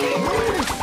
Yeah.